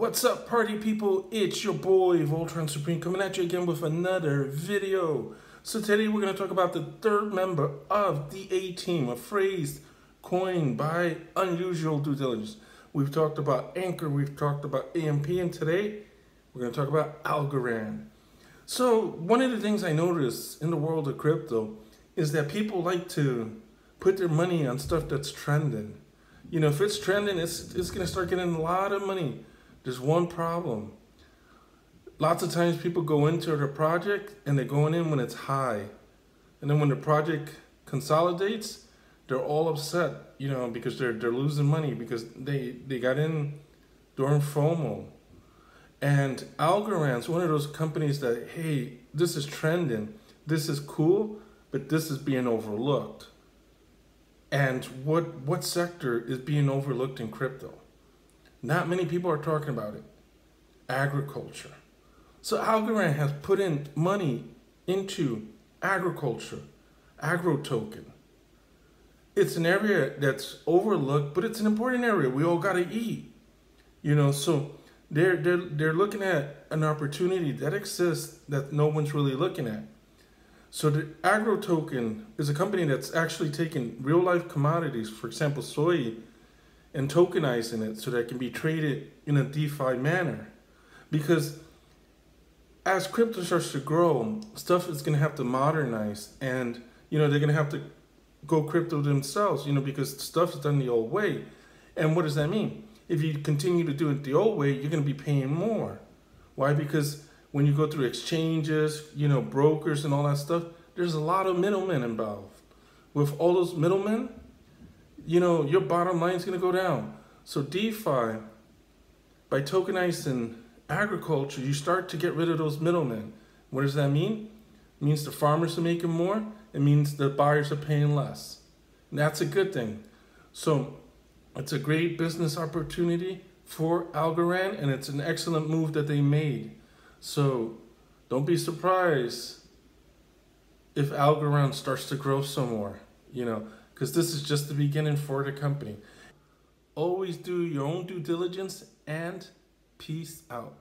What's up, party people? It's your boy, Voltron Supreme, coming at you again with another video. So today we're going to talk about the third member of the A-Team, a phrase coined by Unusual Due Diligence. We've talked about Ankr, we've talked about AMP, and today we're going to talk about Algorand. So one of the things I notice in the world of crypto is that people like to put their money on stuff that's trending. You know, if it's trending, it's, it's going to start getting a lot of money there's one problem. Lots of times people go into the project and they're going in when it's high. And then when the project consolidates, they're all upset, you know, because they're they're losing money because they they got in during FOMO. And Algorand's one of those companies that, hey, this is trending, this is cool, but this is being overlooked. And what what sector is being overlooked in crypto? Not many people are talking about it. Agriculture. So Algorand has put in money into agriculture, Agrotoken. It's an area that's overlooked, but it's an important area. We all got to eat, you know. So they're they're they're looking at an opportunity that exists that no one's really looking at. So the Agrotoken is a company that's actually taking real life commodities, for example, soy and tokenizing it so that it can be traded in a DeFi manner. Because as crypto starts to grow, stuff is going to have to modernize and, you know, they're going to have to go crypto themselves, you know, because stuff is done the old way. And what does that mean? If you continue to do it the old way, you're going to be paying more. Why? Because when you go through exchanges, you know, brokers and all that stuff, there's a lot of middlemen involved. With all those middlemen, you know, your bottom line is going to go down. So DeFi, by tokenizing agriculture, you start to get rid of those middlemen. What does that mean? It means the farmers are making more. It means the buyers are paying less. And that's a good thing. So it's a great business opportunity for Algorand, and it's an excellent move that they made. So don't be surprised if Algorand starts to grow some more. You know, because this is just the beginning for the company. Always do your own due diligence and peace out.